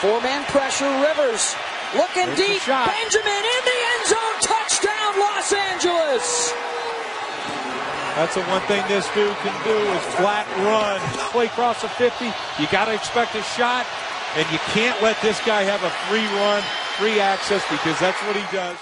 Four-man pressure, Rivers looking There's deep. Benjamin in the end zone, touchdown Los Angeles. That's the one thing this dude can do is flat run. Play across the 50. You got to expect a shot, and you can't let this guy have a free run, free access because that's what he does.